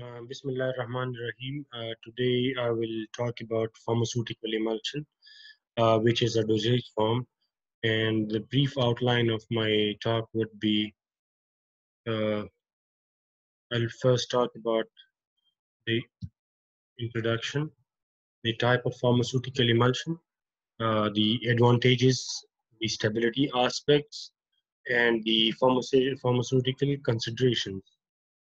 Uh, Bismillah Rahman Rahim. Uh, today I will talk about pharmaceutical emulsion, uh, which is a dosage form. And the brief outline of my talk would be uh, I'll first talk about the introduction, the type of pharmaceutical emulsion, uh, the advantages, the stability aspects, and the pharmaceutical considerations.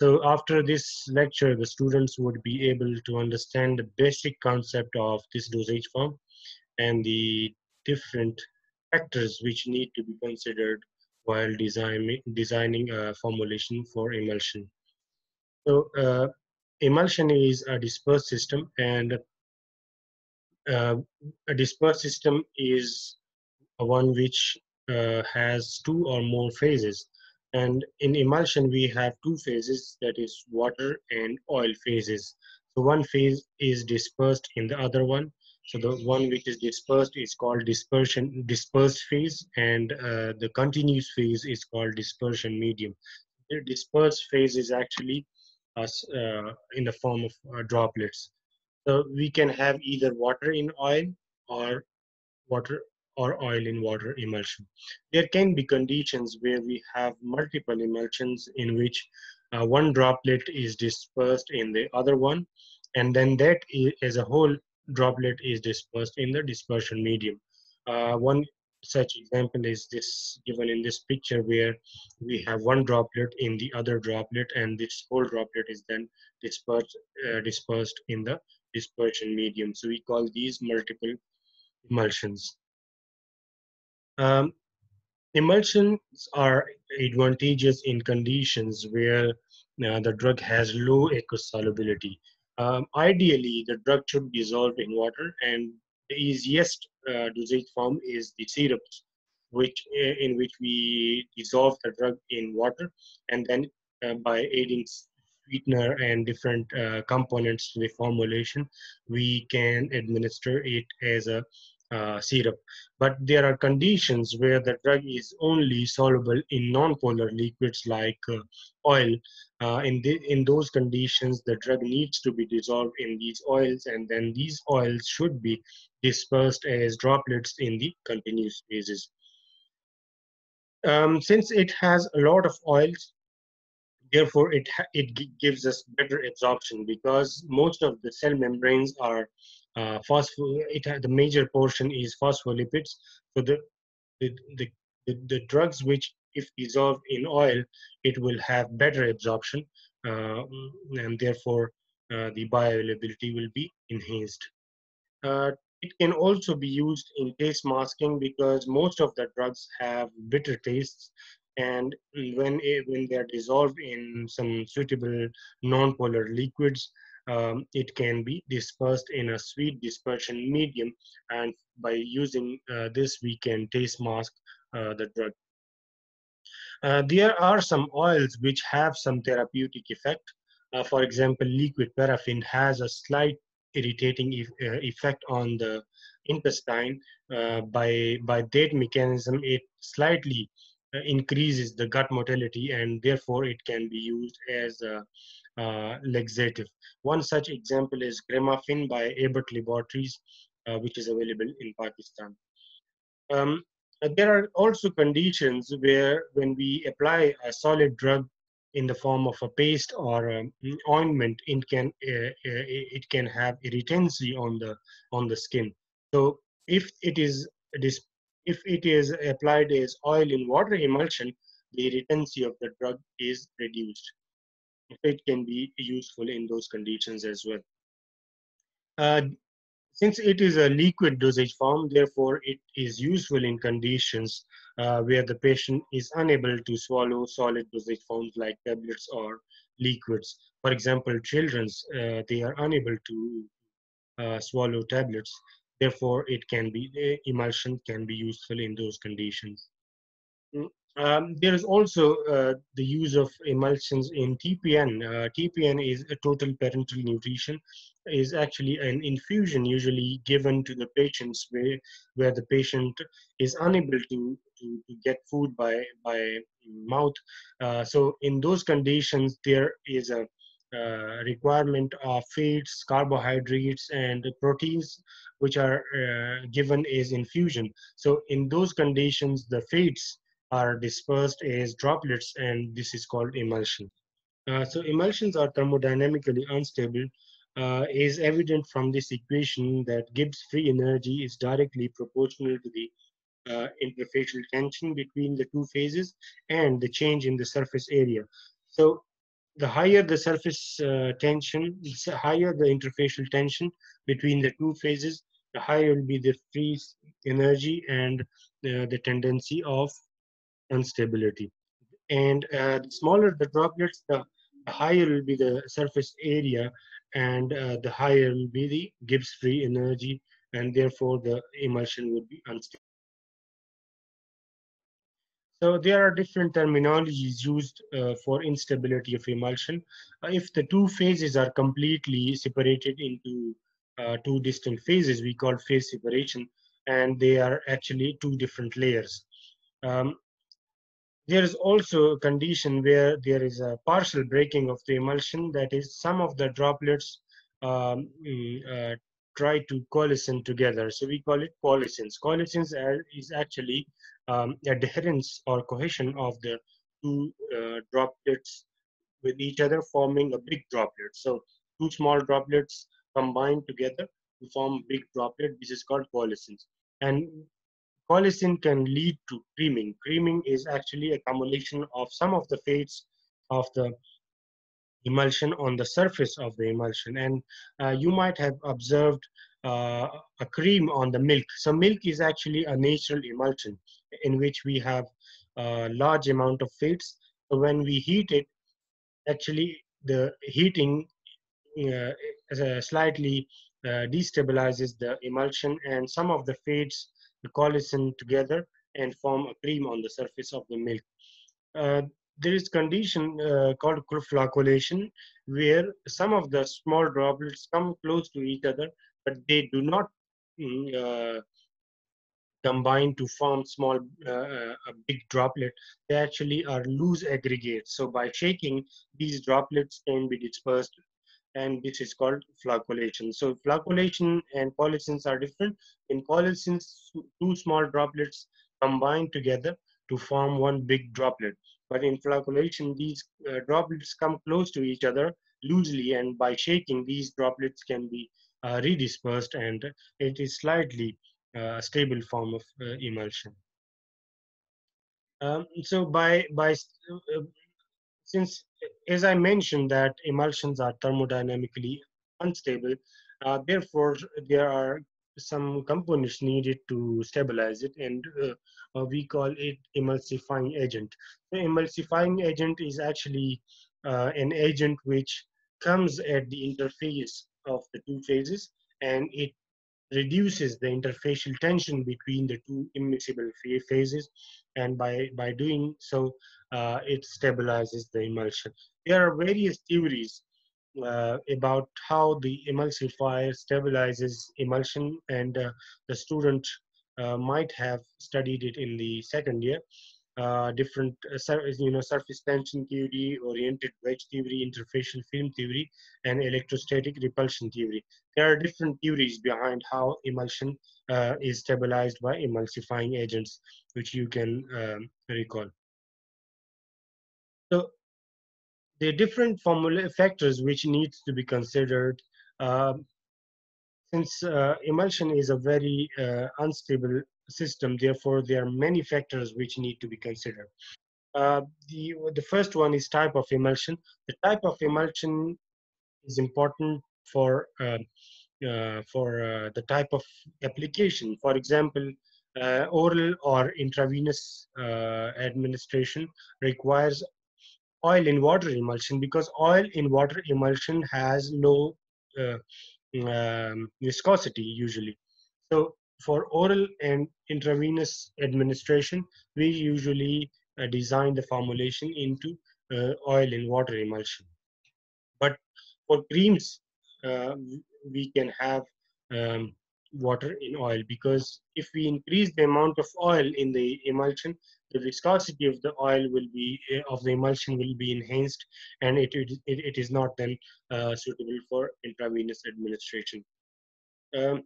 So after this lecture, the students would be able to understand the basic concept of this dosage form and the different factors which need to be considered while designing, designing a formulation for emulsion. So uh, emulsion is a dispersed system and uh, a dispersed system is one which uh, has two or more phases. And in emulsion, we have two phases, that is water and oil phases. So one phase is dispersed in the other one. So the one which is dispersed is called dispersion, dispersed phase, and uh, the continuous phase is called dispersion medium. The dispersed phase is actually uh, in the form of uh, droplets. So we can have either water in oil or water or oil in water emulsion. There can be conditions where we have multiple emulsions in which uh, one droplet is dispersed in the other one, and then that as a whole droplet is dispersed in the dispersion medium. Uh, one such example is this given in this picture where we have one droplet in the other droplet and this whole droplet is then dispersed, uh, dispersed in the dispersion medium. So we call these multiple emulsions. Um, emulsions are advantageous in conditions where uh, the drug has low aqueous solubility. Um, ideally, the drug should dissolve in water, and the easiest uh, dosage form is the syrups, which uh, in which we dissolve the drug in water, and then uh, by adding sweetener and different uh, components to the formulation, we can administer it as a uh, syrup. But there are conditions where the drug is only soluble in non-polar liquids like uh, oil. Uh, in, the, in those conditions, the drug needs to be dissolved in these oils and then these oils should be dispersed as droplets in the continuous phases. Um, since it has a lot of oils, therefore it, it gives us better absorption because most of the cell membranes are uh, phospho it the major portion is phospholipids. So the the, the the, the drugs which if dissolved in oil it will have better absorption uh, and therefore uh, the bioavailability will be enhanced. Uh, it can also be used in taste masking because most of the drugs have bitter tastes and when when they are dissolved in some suitable non-polar liquids um, it can be dispersed in a sweet dispersion medium and by using uh, this we can taste mask uh, the drug. Uh, there are some oils which have some therapeutic effect. Uh, for example, liquid paraffin has a slight irritating e uh, effect on the intestine. Uh, by, by that mechanism, it slightly increases the gut motility and therefore it can be used as a laxative. One such example is Cremaffin by Abbott Laboratories, uh, which is available in Pakistan. Um, there are also conditions where when we apply a solid drug in the form of a paste or an ointment, it can uh, uh, it can have irritancy on the on the skin. So if it is if it is applied as oil in water emulsion, the irritancy of the drug is reduced it can be useful in those conditions as well. Uh, since it is a liquid dosage form, therefore it is useful in conditions uh, where the patient is unable to swallow solid dosage forms like tablets or liquids. For example, children's, uh, they are unable to uh, swallow tablets. Therefore, it can be, emulsion can be useful in those conditions. Um, there is also uh, the use of emulsions in TPN. Uh, TPN is a total parenteral nutrition, is actually an infusion usually given to the patients where, where the patient is unable to, to, to get food by, by mouth. Uh, so in those conditions, there is a uh, requirement of fats, carbohydrates, and proteins, which are uh, given as infusion. So in those conditions, the fats are dispersed as droplets, and this is called emulsion. Uh, so emulsions are thermodynamically unstable uh, is evident from this equation that Gibbs free energy is directly proportional to the uh, interfacial tension between the two phases and the change in the surface area. So the higher the surface uh, tension, the higher the interfacial tension between the two phases, the higher will be the free energy and uh, the tendency of instability. And uh, the smaller the droplets, the higher will be the surface area and uh, the higher will be the Gibbs free energy and therefore the emulsion would be unstable. So there are different terminologies used uh, for instability of emulsion. Uh, if the two phases are completely separated into uh, two distant phases, we call phase separation, and they are actually two different layers. Um, there is also a condition where there is a partial breaking of the emulsion, that is, some of the droplets um, mm, uh, try to coalescence together. So we call it coalescence. Coalescence is actually um, adherence or cohesion of the two uh, droplets with each other forming a big droplet. So two small droplets combine together to form big droplet. This is called coalescence. And coalescence can lead to creaming. Creaming is actually a accumulation of some of the fats of the emulsion on the surface of the emulsion. And uh, you might have observed uh, a cream on the milk. So milk is actually a natural emulsion in which we have a large amount of fats. So when we heat it, actually the heating uh, slightly uh, destabilizes the emulsion and some of the fats coalesce together and form a cream on the surface of the milk. Uh, there is condition uh, called flocculation where some of the small droplets come close to each other but they do not mm, uh, combine to form small uh, uh, a big droplet they actually are loose aggregates so by shaking these droplets can be dispersed and this is called flocculation so flocculation and coalescence are different. In coalescence two small droplets combine together to form one big droplet. But in flocculation these uh, droplets come close to each other loosely and by shaking these droplets can be uh, redispersed and it is slightly uh, stable form of uh, emulsion. Um, so by by uh, since as I mentioned that emulsions are thermodynamically unstable, uh, therefore there are some components needed to stabilize it and uh, we call it emulsifying agent. The emulsifying agent is actually uh, an agent which comes at the interface of the two phases and it reduces the interfacial tension between the two immiscible phases. And by by doing so uh, it stabilizes the emulsion. There are various theories uh, about how the emulsifier stabilizes emulsion and uh, the student uh, might have studied it in the second year uh, different, uh, you know, surface tension theory, oriented wedge theory, interfacial film theory, and electrostatic repulsion theory. There are different theories behind how emulsion uh, is stabilized by emulsifying agents, which you can um, recall. So the different formula factors which needs to be considered um, since uh, emulsion is a very uh, unstable system. Therefore, there are many factors which need to be considered. Uh, the, the first one is type of emulsion. The type of emulsion is important for uh, uh, for uh, the type of application. For example, uh, oral or intravenous uh, administration requires oil in water emulsion because oil in water emulsion has low um, viscosity usually. So for oral and intravenous administration, we usually uh, design the formulation into uh, oil and water emulsion. But for creams, uh, we can have um, water in oil because if we increase the amount of oil in the emulsion, the viscosity of the oil will be of the emulsion will be enhanced and it, it, it is not then uh, suitable for intravenous administration. Um,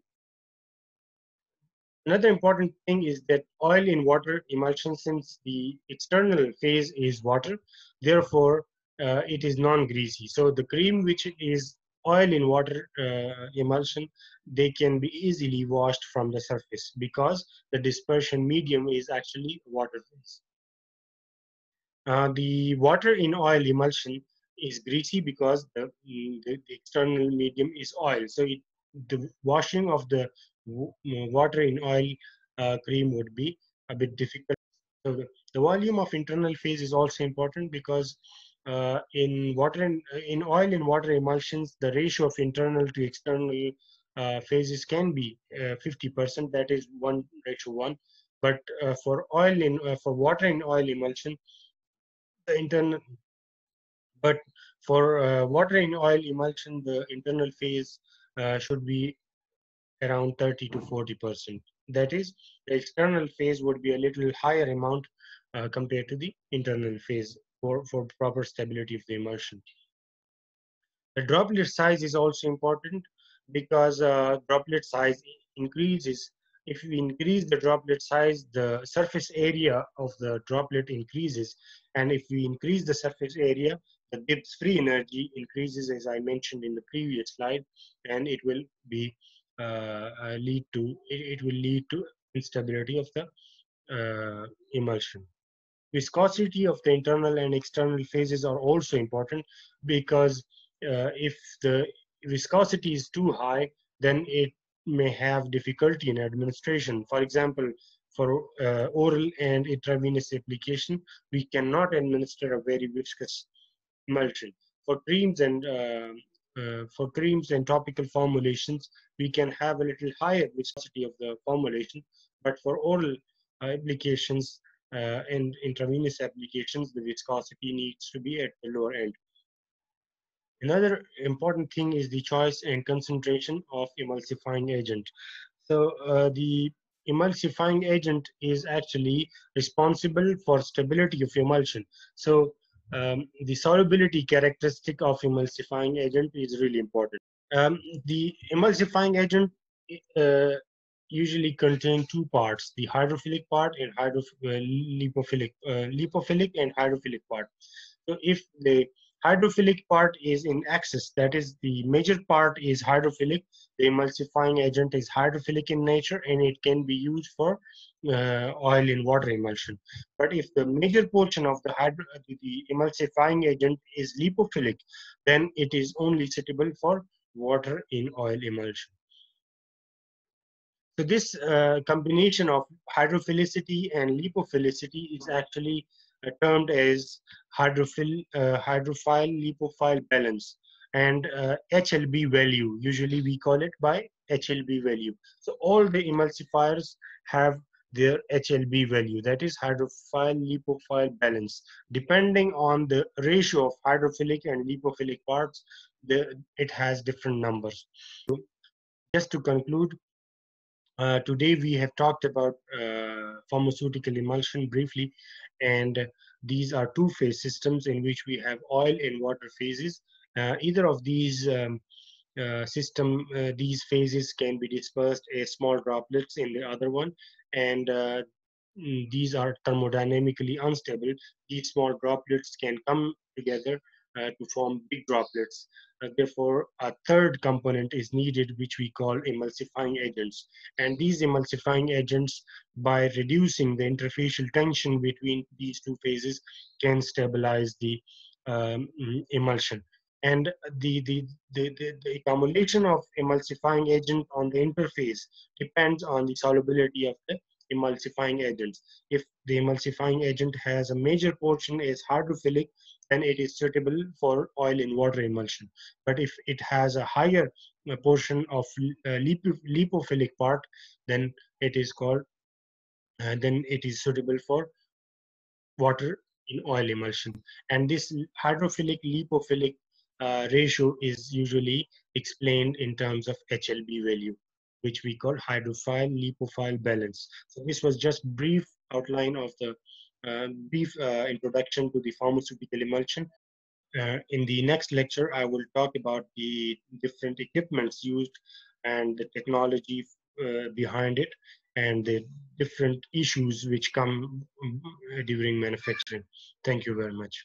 Another important thing is that oil in water emulsion, since the external phase is water, therefore uh, it is non-greasy. So the cream which is oil in water uh, emulsion, they can be easily washed from the surface because the dispersion medium is actually water phase. Uh, the water in oil emulsion is greasy because the, the, the external medium is oil. So it, the washing of the water in oil uh, cream would be a bit difficult. So the, the, volume of internal phase is also important because uh, in water and in oil and water emulsions, the ratio of internal to external uh, phases can be 50%. Uh, that is one ratio one. But uh, for oil in uh, for water and oil emulsion, the internal but for water in oil emulsion, the internal phase should be around 30 to 40 percent. That is, the external phase would be a little higher amount uh, compared to the internal phase for, for proper stability of the emulsion. The droplet size is also important because uh, droplet size increases. If we increase the droplet size, the surface area of the droplet increases. And if we increase the surface area, the Gibbs free energy increases as I mentioned in the previous slide, and it will be lead to it, it, will lead to instability of the uh, emulsion viscosity of the internal and external phases are also important because uh, if the viscosity is too high then it may have difficulty in administration. For example for uh, oral and intravenous application we cannot administer a very viscous emulsion for creams and uh, uh, for creams and topical formulations, we can have a little higher viscosity of the formulation, but for oral applications uh, and intravenous applications, the viscosity needs to be at the lower end. Another important thing is the choice and concentration of emulsifying agent. So uh, the emulsifying agent is actually responsible for stability of emulsion. So um, the solubility characteristic of emulsifying agent is really important. Um, the emulsifying agent uh, usually contain two parts, the hydrophilic part and hydro, uh, lipophilic, uh, lipophilic and hydrophilic part. So if the hydrophilic part is in excess, that is the major part is hydrophilic, the emulsifying agent is hydrophilic in nature and it can be used for uh, oil in water emulsion. But if the major portion of the, hydro, the emulsifying agent is lipophilic, then it is only suitable for water in oil emulsion. So this uh, combination of hydrophilicity and lipophilicity is actually termed as hydrophil, uh, hydrophile lipophile balance and uh, HLB value. Usually we call it by HLB value. So all the emulsifiers have their HLB value, that is hydrophile lipophile balance. Depending on the ratio of hydrophilic and lipophilic parts, the, it has different numbers. So just to conclude, uh, today we have talked about uh, pharmaceutical emulsion briefly, and these are two-phase systems in which we have oil and water phases. Uh, either of these um, uh, system, uh, these phases can be dispersed as small droplets in the other one, and uh, mm, these are thermodynamically unstable. These small droplets can come together to form big droplets. Uh, therefore, a third component is needed, which we call emulsifying agents. And these emulsifying agents, by reducing the interfacial tension between these two phases, can stabilize the um, mm, emulsion and the, the, the, the, the accumulation of emulsifying agent on the interface depends on the solubility of the emulsifying agents. If the emulsifying agent has a major portion is hydrophilic, then it is suitable for oil in water emulsion. But if it has a higher uh, portion of uh, lipophilic part, then it is called, uh, then it is suitable for water in oil emulsion. And this hydrophilic lipophilic uh, ratio is usually explained in terms of HLB value, which we call hydrophile lipophile balance. So this was just brief outline of the uh, brief uh, introduction to the pharmaceutical emulsion. Uh, in the next lecture, I will talk about the different equipments used and the technology uh, behind it and the different issues which come uh, during manufacturing. Thank you very much.